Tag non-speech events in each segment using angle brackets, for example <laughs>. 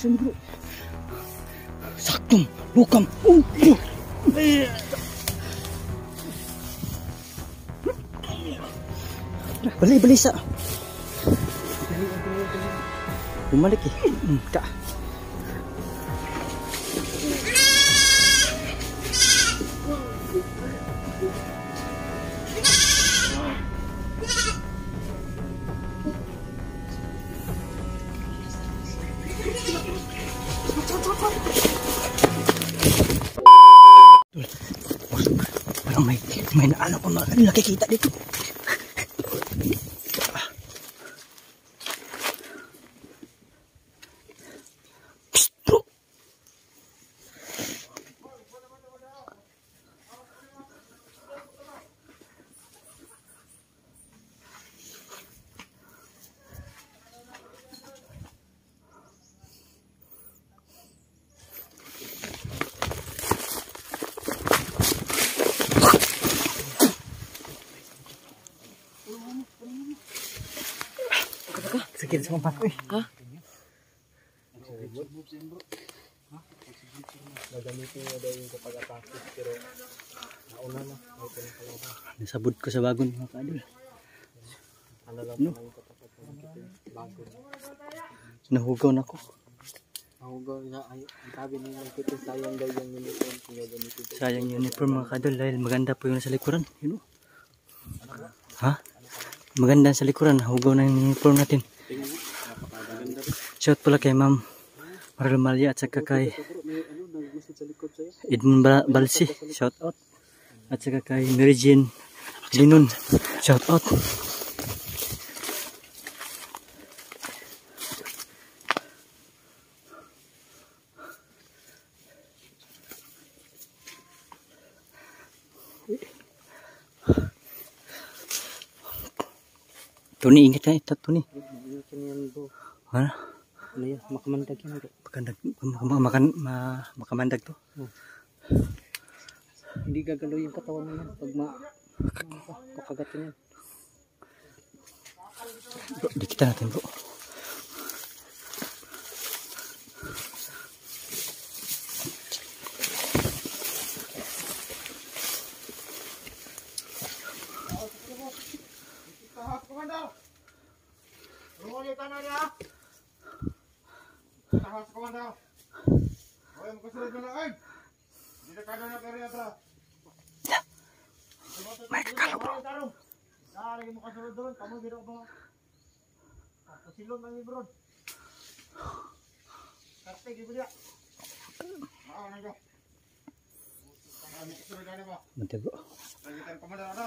Person bro. Saktong lukam. Oh, bro. Balik, balik sa. Bumalik eh. Hmm, ka. May, naano na nakikita dito. Psst, bro. Sakit sa mata ko eh. Ha? Gagamitin mo daw yung kapag atake pero nauna na. Nasabod ko sa bagon mga kadol. Ano lang No. Nahugaw na ko. Nga ay ang sabi nila kita sayang daw yung uniform kung gagamitin. Sayang uniform mga kadol dahil maganda po yung sa likuran. You know? Ha? Maganda sa likuran. Hugaw na yung uniform natin. Tingnan mo, napakaganda rin. Shout pala kay ma'am Marl Malia at saka kay Pero may ano, naggusto sa likod sa'yo. Edmund Ba- Balsi. Shout out. At saka kay Mary Jane Linon. Shout out. Tony, ingat ka ito, Tony. Ano yan bro? Ano? Ano yan? Makamandag yan bro. Makandag, mak- makan, ma, makamandag to. Hindi gagalaw yung katawan mo yan pag ma... Ka? Kakagatin yan. Bro, dikitan natin bro. Rumuli ka na niya. Tahas ko man daw. Hoy, magkasunod na lang ay. Hindi na kada na kari atra. May kakalo bro. Dari mo kasunod doon, kamu giro mo. Ako silon ang libro. Karte gitu dia. Mao na jo. Kami kasunod na ba? Mantap bro. Lanjutan komandan ada.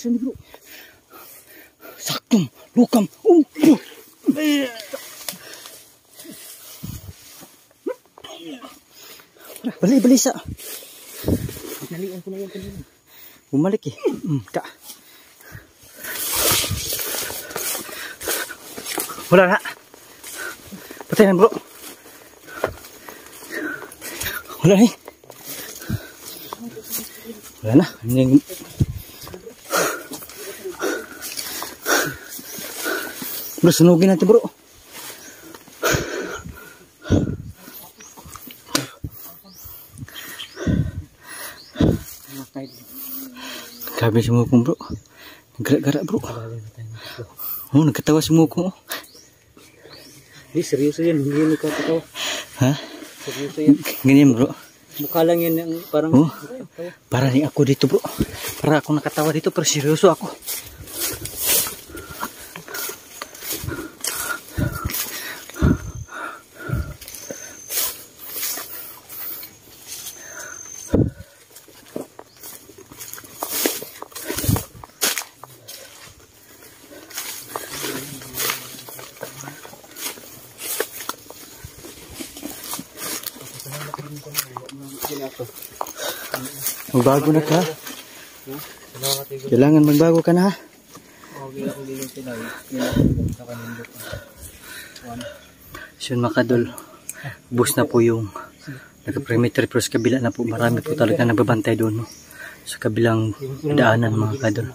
Person bro. Saktong lukam. Oh, bro. Balik, balik sa. Nalian ko na yan kanina. Bumalik eh. Hmm, ka. Wala na. Patay na bro. Wala na eh. Wala na. Bro, sunugin natin bro. Kami semua Mukong bro. Gerak-gerak bro. Oh, ketawa semua Mukong. Ini serius yan. Hindi yung ketawa Hah? Seryoso bro. Muka lang yang Parang, oh, parang di itu bro. Parang aku nak ketawa di itu Perserius aku Magbago na ka. Kailangan magbago ka na. Okay ako yung sila. Yun makadol. Bus na po yung nag-perimeter pero sa kabila na po marami po talaga nagbabantay doon. No? Sa kabilang daanan mga kadol.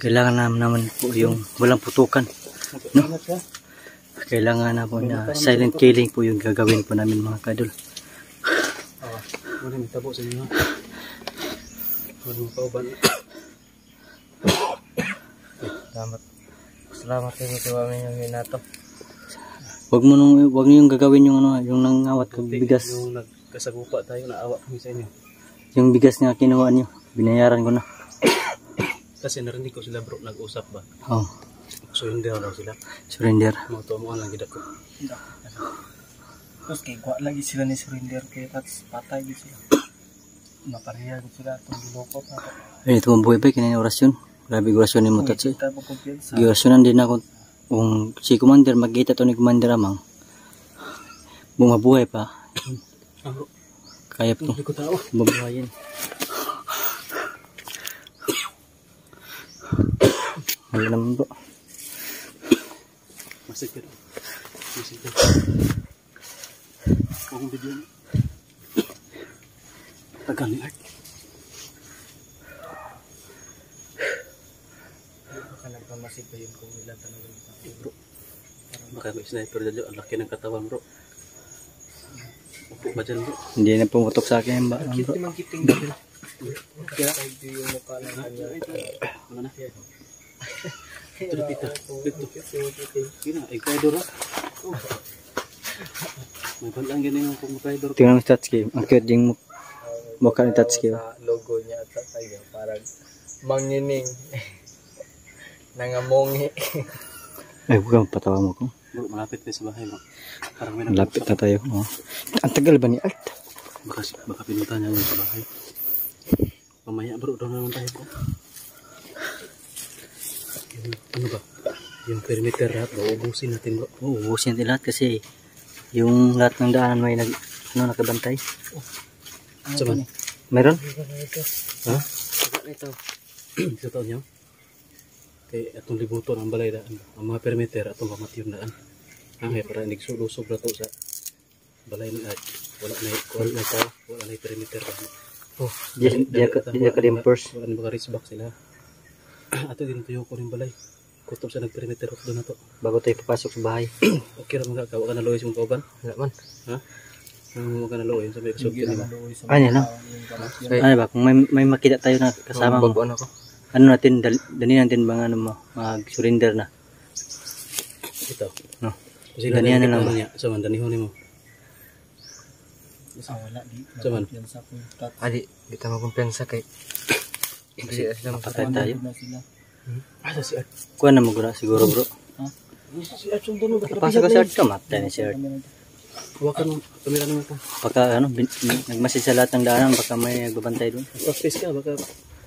Kailangan naman, naman po yung walang putukan. No? Kailangan na po na silent killing po yung gagawin po namin mga kadol. Ah, wala may tabo sa inyo. Wala mo pauban. Salamat. Salamat kayo sa amin yung hinato. Wag mo nung wag niyo yung gagawin yung ano, yung nangawat kag bigas. Yung nagkasagupa tayo, naawa kami sa inyo. Yung bigas nga kinuha niyo, binayaran ko na. Kasi narinig ko sila bro, nag-usap ba? Oh, So hindi daw sila. surrender. Mga tuwa lang gida ko. Tapos kay lagi sila ni surrender kay Tats patay din sila. Mapariyan sila itong ginokot na ito. Ay, ito ang buhay ba, kinay orasyon. Grabe orasyon ni po kumpiyansa. Giorasyonan din ako kung si Commander magkita to ni Commander Amang. Bumabuhay pa. Kaya po. Babuhayin. Wala naman ka. Masig ka. Kung video mo. Tagal ni Art. Baka nagpamasig pa yun kung ilan talaga yung tao, bro. Baka may sniper dyan, ang laki ng katawan bro. Upo ba dyan bro? Hindi na pumutok sa akin ba bro. naman kiting dahil. Kaya yung mukha ng kanya. Ano na? Ito na pita. Ito. Ecuador ha? May panlang ganyan kung Ecuador. Tingnan mo si Tatsuki. Ang cute yung muk- mukha ni Tatsuki. oh. Sa logo niya at sa kanya, parang mangining. <laughs> Nangamongi. Ay, huwag kang patawa mo ko. Malapit na sa bahay bro. Parang may Malapit na tayo. Oh. Ang tagal ba ni Art? Baka, baka pinunta niya sa bahay. Mamaya bro, doon naman tayo bro. Yung, ano ba? Yung perimeter lahat, bro, ubusin natin bro. Oo, ubusin natin lahat kasi yung lahat ng daanan may nag, ano, nakabantay. Sa man? Meron? Ha? Ito. Ito taon niyo? Kay atong libuton ang balay daan. Ang mga perimeter atong pamatyon daan. Ang hay para nigsulusog na to sa balay Art. Wala na wala na tao, wala na perimeter ba. Oh, diya, diya, ka- diya ka din first. Wala na mga back sila. <clears throat> Ato din tuyo ko rin balay. Kutob sa nag-perimeter doon na to. Bago tayo papasok sa bahay. <clears throat> Okay ra mga kawa ka na sa mga kauban. Wala man. Ha? Ang mga na loy sa may kusog mo. Ano no? Ano ba? Kung may, may makita tayo na kasama mo, ako. ano natin, dal, dali natin bang ano mo, mag-surrender na. Ito. No? Kasi Danihan na lang ba? niya. Sa man danihon nimo. Ah, wala di. Sa man. Adi, kita mo kumpiyansa kay Kasi mapatay tayo. na sila. Asa si Art? Kuha na maguna siguro bro. Si Art sundon mo. Pasok ka sa art ka, matay na si art. Hawakan mo. Kamera naman ko. Baka ano, nagmasid sa lahat ng daanan, baka may nagbabantay doon. Practice ka. Baka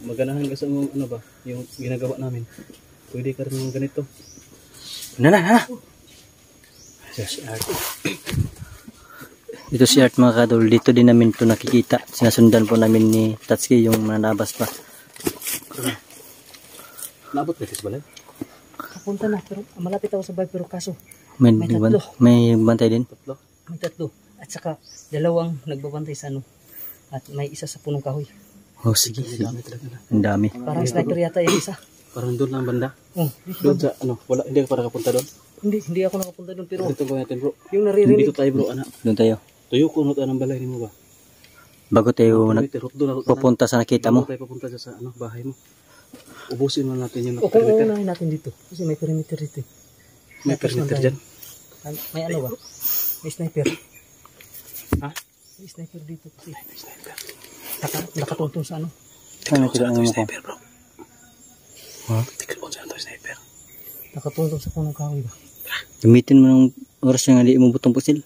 maganahan ka sa mga ano ba. Yung ginagawa namin. Pwede ka rin mga ganito. Na na, na! Ito si Art. Ito si Art mga kadol. Dito din namin to nakikita. Sinasundan po namin ni Tatsuki yung mananabas pa. Naabot ka sa balay? Kapunta na, pero malapit ako sa bahay, pero kaso, May, May tatlo. may bantay din. Tatlo. May tatlo. At saka, dalawang nagbabantay sa ano. At may isa sa punong kahoy. Oh, sige, sige. Dami talaga na. Ang dami. Parang sniper yata yung isa. Parang doon lang banda. Oh, Doon sa ano. Wala. Hindi ka para kapunta doon. hindi, hindi ako nakapunta doon. Pero Dito ko natin bro. yung Dito naririnig, tayo bro. Anak. Doon tayo. Tuyo ko not anong balay nimo ba? Bago tayo nag pupunta sa nakita mo. Tayo papunta sa ano, bahay mo. Ubusin mo natin yung O kung perimeter. uunahin natin dito. Kasi may perimeter dito. eh. May perimeter dyan. Ano, may ano ba? May sniper. Ha? May sniper dito kasi. May sniper. Naka, nakatuntong sa ano. Ano Saan ang sniper bro? Ha? Tignan mo saan to yung sniper. Nakatuntong sa punong kahoy ba? Gamitin mo ng oras yung hindi mo butong pusil.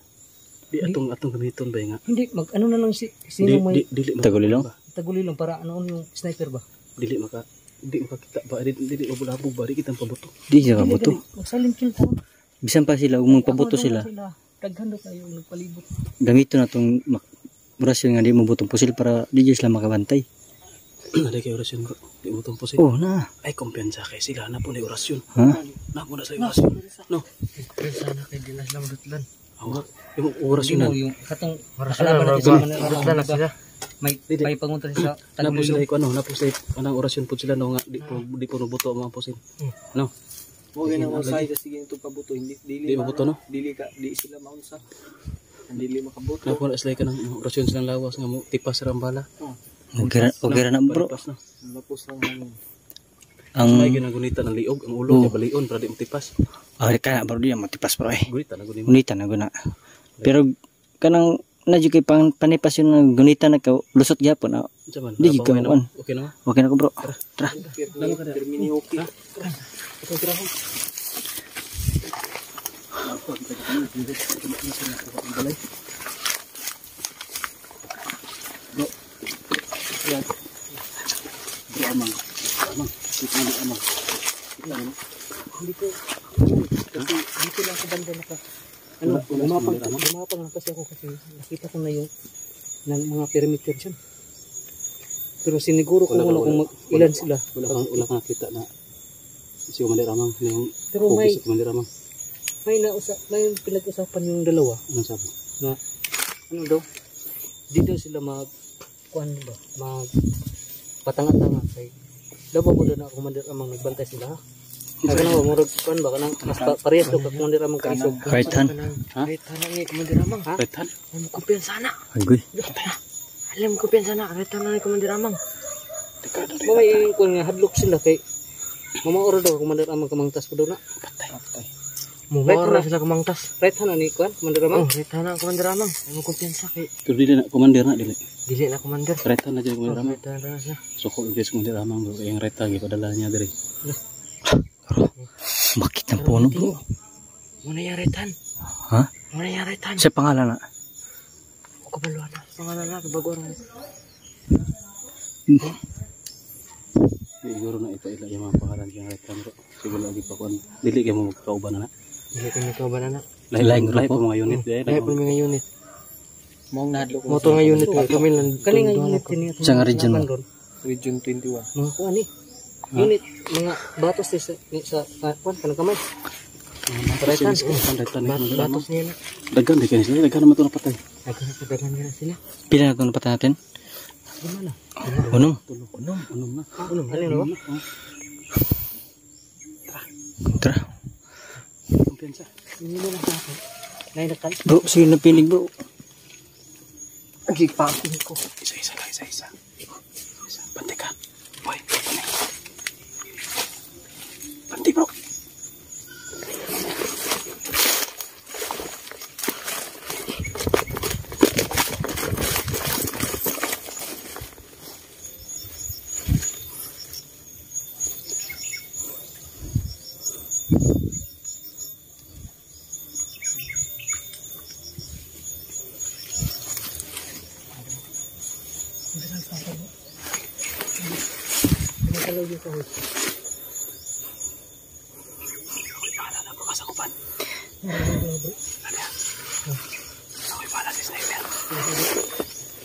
Di atong atong gamiton ba nga? Hindi, mag ano na lang si, sino may di, dili Taguli lang? ba? taguli lang para ano yung sniper ba? Dili maka di makakita ba di dili mabulabog ba di kita pabuto. Di siya Dili, kabuto. dili. Mag-silent kill ko. Bisan pa sila, kung magpabuto sila, doon Daghan daw tayo nagpalibot. gamitin na itong oras yung hindi mo butong pusil para di sila makabantay. <clears throat> Ada kay orasyon bro. Di mo tong pusin. Oh, na. Ay kumpiyansa kay sila na po ni orasyon. Ha? Na mo na sa orasyon. No. Pero sana kay di na sila madutlan. Awa. Yung orasyon na. Mo yung katong sila, natin sa Madutlan na sila. may may pangunta sa Na po sila ko ano, na po sila anang orasyon po sila no nga di po di po nubuto ang mga pusin. No. Huwag na mo sa sige ito pabuto hindi dili Di mabuto no. dili ka di sila maunsa. Dili makabuto. Na po na sila ka ng orasyon silang lawas nga mo tipas sa rambala. Okay, ra- okay ra na bro. Lapos lang hangin. Ang, May ginagunita ng liog ang ulo niya balion para di matipas. ah, ka na bro, di matipas bro eh. Gunita na gunin mo. Gunita na guna. Pero, kanang, na kay pang panipas yun gunita na ka, lusot gyapon. Ah. Unsa man? Di, Nabaw ikaw, na. an. Okay na. Okay na ko bro. Tara. Termini okay. Amang. Amang. Kita na amang. Hindi ko kasi dito lang sa banda naka ano, Wala- wala gumapang, sa banda, gumapang lang kasi ako kasi nakita ko na yung ng mga perimeter dyan. Pero siniguro ko Wala ka- muna kung mag, ilan sila. Wala kang wala kang nakita na si Commander Amang yung Pero may si Commander Amang. may nausa, may pinag-usapan yung dalawa Ano sabi? na ano daw di daw sila mag kuan ba mag patanga-tanga kay daw ba mo na commander amang nagbantay sila kaya na mo murag kuan ba kanang mas pa, parehas daw ka commander amang kaisog Right hand. Ha? Kahit tanan ni Commander Amang. ha hand? Alam mo kumpiyansa na. Agoy. Alam mo kumpiyansa na. Kahit tanan ni Commander Amang. mo may kuan nga hadlok sila kay mamaura daw commander amang kamangtas ko daw na Mumawar Right na sila kumangtas. right hand ani kuan commander Oh, amang kahit tanan Commander Amang. Alam mo kumpiyansa kay Pero dili na Commander na dili. dili na Commander. Red hand na dyan Commander Amang. Kahit tanan na siya. So ko guys Commander Amang bro yung red hand ipadala niya diri. Bakit ng puno bro? Muna yung retan. Ha? Muna yung retan. Sa pangalan na. O kabaluan na. Pangalan na. Bago ang Siguro na ito ila yung mga pangalan yung red hand bro. Siguro lagi pa kuan. Dili kay mo magkauban na na. Dili kami ka ba na na. Lahi Laing lahi grupo? pa mga unit eh. Dahil po mga unit. Mong nahadlok ko Moto nga unit. nga, Kami lang. kani nga unit kini Sa nga region mo? region 21. mga kuan ni unit mga batos ni sa ni sa ah, kuan kanang kamay Na. Daghan di kayo sila. Daghan naman ito napatay. Nagkakadagan nila sila. Pila na itong napatan natin? Unong. Unom. Unom na. Ano, alin ba? Tara. Kumpiyansa. Bro, sige na pinig bro. Gipakin ko. Isa-isa lang, isa-isa. Ako'y bahala na bukas ako pan. Ano yan? Ako'y bahala si sniper.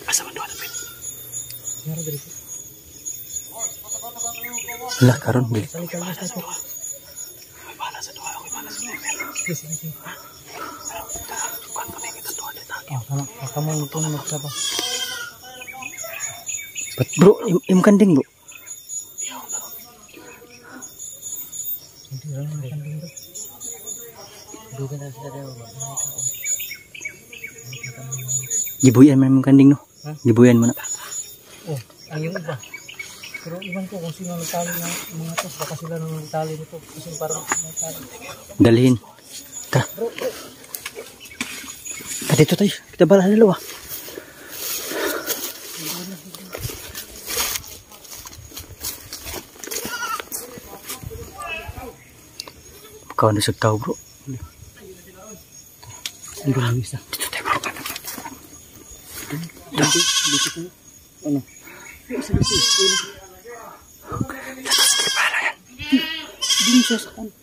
Asa man doon ang pin? Wala, karon. Dili. Ako'y bahala sa duha. Ako'y bahala sa duha. Ako'y bahala sa sniper. Pero, tara, kuhan pa na yung itang duha dito. Ah, kama kama mo to magsaba. But bro, im, im kanding bro. Gibuyan man yung kanding no. Gibuyan mo na. Oh, yung iba. Pero iwan ko kung sino nagtali ng mga to. Baka sila nang nagtali nito. Kasi parang nagtali. Dalhin. Tara. Ah, dito tayo. Kita bala dalawa. Kau na sa tao bro. Hindi lang isa. Dito tayo bro. Sige.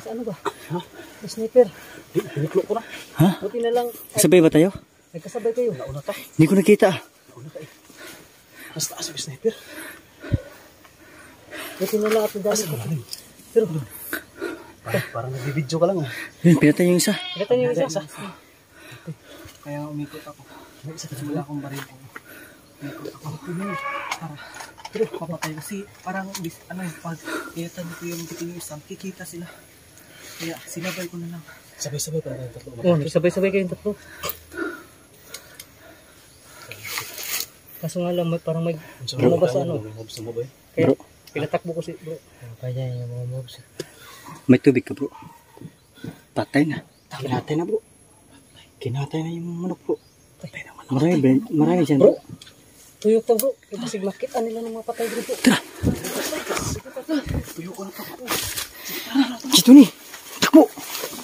sa ano ba? Ha? Sa sniper. Di, piniklo ko na. Ha? Buti na lang. Sabay ba tayo? Nagkasabay kayo. Nauna ta. Hindi ko nakita. Mas taas yung sniper. Buti na lang at Asa ko. Pero, Parang, parang nagbibidyo ka lang ah. Yun, pinatay yung isa. niyo yung isa. Kaya umikot ako. May isa ka Wala akong baril ko. Umikot ako. Para. Pero papatay kasi parang ano yung pag kiyatan ko yung bitin yung isang kikita sila. Kaya sinabay ko na lang. Sabay-sabay pa rin tatlo. Oo, sabay-sabay kayong tatlo. Kaso nga lang, may, parang may lumabas ano. Sa mo ba eh? Kaya, Bro. pinatakbo ko si bro. Kaya yung mga mobs. May tubig ka bro. Patay na. Kinatay na bro. Kinatay na yung manok bro. Patay na manok. Marami, ba- marami dyan bro. Tuyok ta bro. Basig makita nila ng mga patay bro. Dito ni. Oh.